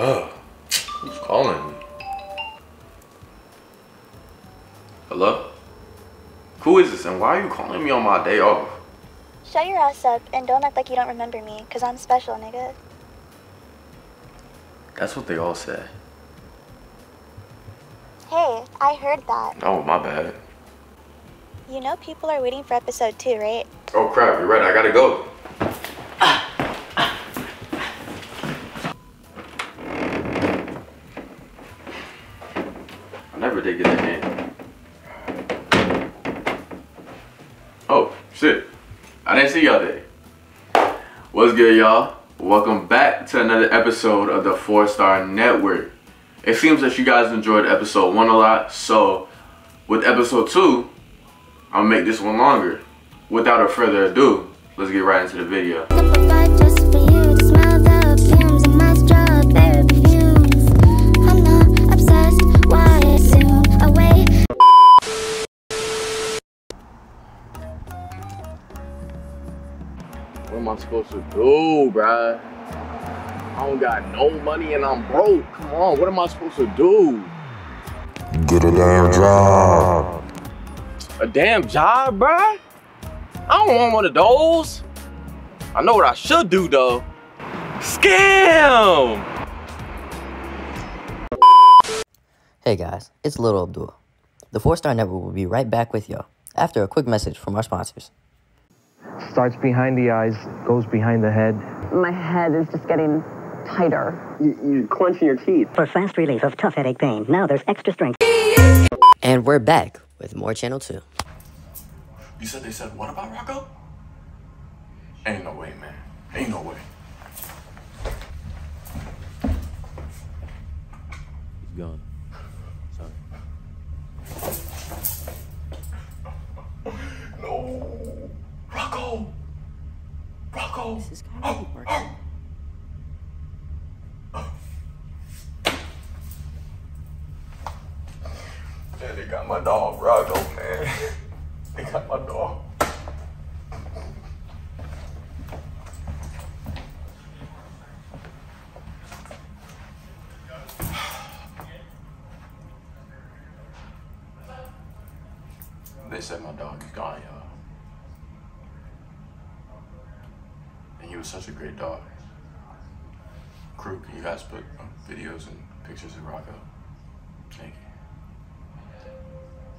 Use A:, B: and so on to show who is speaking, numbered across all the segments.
A: Ugh. Who's calling me? Hello? Who is this and why are you calling me on my day off?
B: Shut your ass up and don't act like you don't remember me, cause I'm special, nigga.
A: That's what they all say.
B: Hey, I heard that.
A: Oh, my bad.
B: You know people are waiting for episode two, right?
A: Oh crap, you're right, I gotta go. I never did get the name. Oh, shit. I didn't see y'all there. What's good, y'all? Welcome back to another episode of the Four Star Network. It seems that you guys enjoyed episode one a lot, so with episode two, I'll make this one longer. Without a further ado, let's get right into the video. I supposed to do, bruh? I don't got no money and I'm broke. Come on, what am I supposed to do?
C: Get a damn job.
A: A damn job, bruh? I don't want one of those. I know what I should do though. Scam!
D: Hey guys, it's Little Abdul. The Four Star Network will be right back with y'all after a quick message from our sponsors.
E: Starts behind the eyes, goes behind the head.
F: my head is just getting tighter.
G: You're clenching your teeth.
H: For fast relief of tough headache pain, now there's extra strength.
D: And we're back with more Channel 2.
A: You said they said what about Rocko? Ain't no way, man. Ain't no way.
I: He's gone. Sorry.
A: No! Rocko! Rocko!
D: Oh, this is kind of working.
A: Man, they got my dog, Rocko, man. They got my dog. They said my dog is gone, y'all. And he was such a great dog. Crew, you guys put videos and pictures of Rocko? Thank you.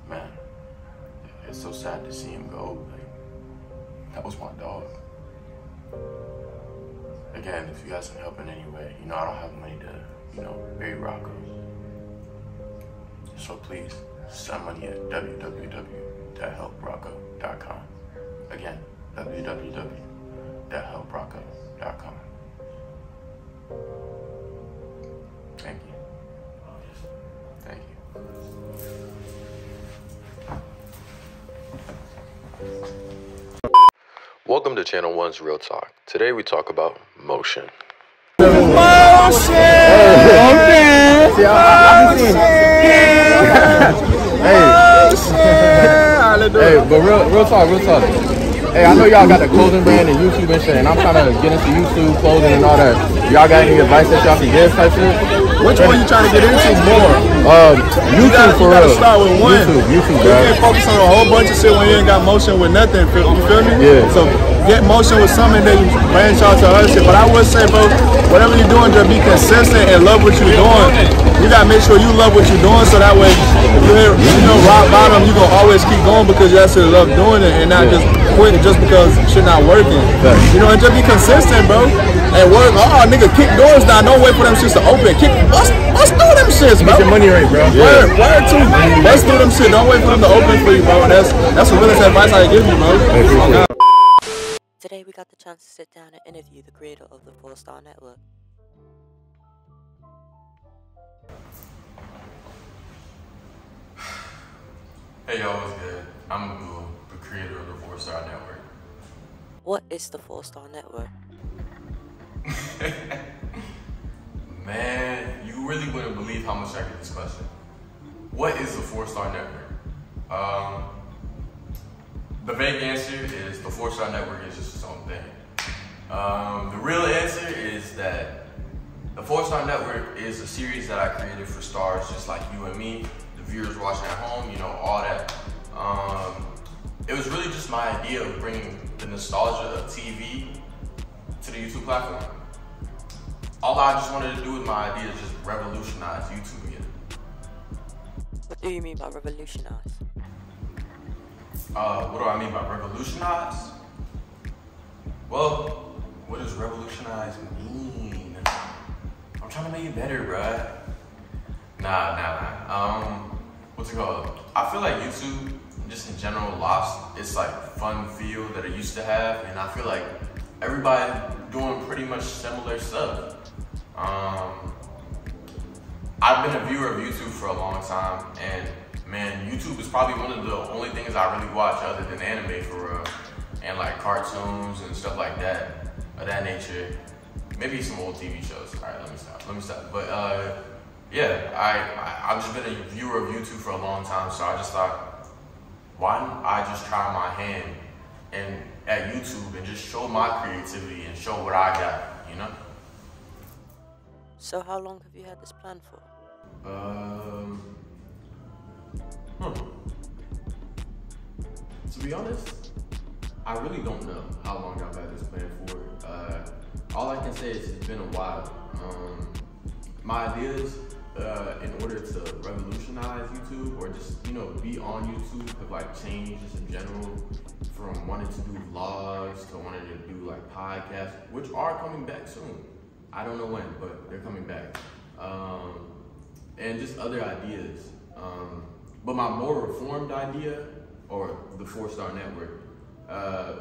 A: Man, it's so sad to see him go. Like, that was my dog. Again, if you guys can help in any way, you know I don't have money to, you know, bury Rocko. So please, send money at www.helprocko.com. Again, Thank you. Thank you. Welcome to Channel One's Real Talk. Today we talk about motion.
J: Hey, but real, real talk, real talk. Hey, I know y'all got the clothing brand and YouTube and shit, and I'm trying to get into YouTube clothing and all that. Y'all got any advice that y'all can give type shit?
K: Which one you trying to get into more?
J: Um,
K: You
J: YouTube
K: gotta,
J: for
K: you gotta
J: real.
K: start with one.
J: YouTube, YouTube,
K: You can't focus on a whole bunch of shit when you ain't got motion with nothing. Feel, you feel me?
J: Yeah.
K: So get motion with something that you branch out to other shit. But I would say, bro, whatever you're doing, just be consistent and love what you're doing. You gotta make sure you love what you're doing, so that way, if you hit, you know, rock bottom, you gonna always keep going because you actually love doing it and not just quit just because shit not working. You know, and just be consistent, bro. And work. Oh, nigga, kick doors down. Don't wait for them shits to open. Kick, bust, bust through them shits, bro.
J: Get your money right, bro.
K: Word, word too. Bust through them shit. Don't wait for them to open for you, bro. And that's that's the realest advice I give you, bro. Oh,
L: Today we got the chance to sit down and interview the creator of the Four Star Network.
A: Hey y'all, what's good? I'm Abdul, the creator of the Four Star Network.
L: What is the Four Star Network?
A: Man, you really wouldn't believe how much I get this question. What is the Four Star Network? Um, the vague answer is the Four Star Network is just its own thing. Um, the real answer is that the The Four Star Network is a series that I created for stars just like you and me, the viewers watching at home, you know, all that. Um, it was really just my idea of bringing the nostalgia of TV to the YouTube platform. All I just wanted to do with my idea is just revolutionize YouTube again.
L: What do you mean by revolutionize?
A: Uh, what do I mean by revolutionize? Well, what does revolutionize mean? I'm trying to make it better, bruh. Nah, nah, nah. Um, what's it called? I feel like YouTube, just in general, lost its like fun feel that it used to have, and I feel like everybody doing pretty much similar stuff. Um, I've been a viewer of YouTube for a long time, and man, YouTube is probably one of the only things I really watch other than anime for real, and like cartoons and stuff like that of that nature. Maybe some old TV shows. All right, let me stop. Let me stop. But uh, yeah, I, I I've just been a viewer of YouTube for a long time, so I just thought, why don't I just try my hand and at YouTube and just show my creativity and show what I got, you know?
L: So how long have you had this plan for?
A: Um, hmm. To be honest, I really don't know how long I've had this plan for. Uh, all I can say is it's been a while. Um, my ideas, uh, in order to revolutionize YouTube or just you know be on YouTube, have like changed just in general. From wanting to do vlogs to wanting to do like podcasts, which are coming back soon. I don't know when, but they're coming back. Um, and just other ideas. Um, but my more reformed idea, or the Four Star Network, uh,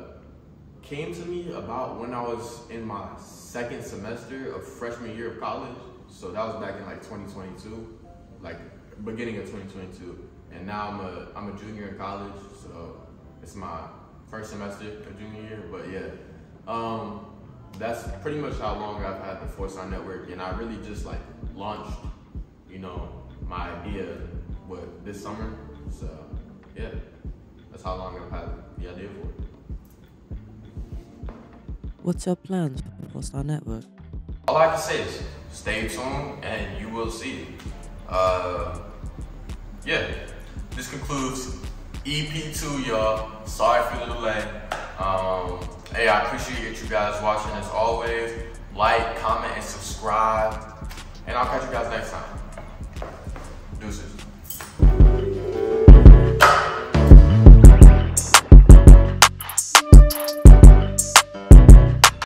A: came to me about when I was in my second semester of freshman year of college. So that was back in like 2022, like beginning of 2022. And now I'm a I'm a junior in college, so it's my first semester of junior year. But yeah, um, that's pretty much how long I've had the Four Network, and I really just like launched, you know, my idea what this summer. So yeah, that's how long I've had the idea for.
L: What's your plans for Four Star Network?
A: All I can say is stay tuned, and you will see. Uh, yeah, this concludes EP2, y'all. Sorry for the delay. Um, hey, I appreciate you guys watching as always. Like, comment, and subscribe. And I'll catch you guys next time.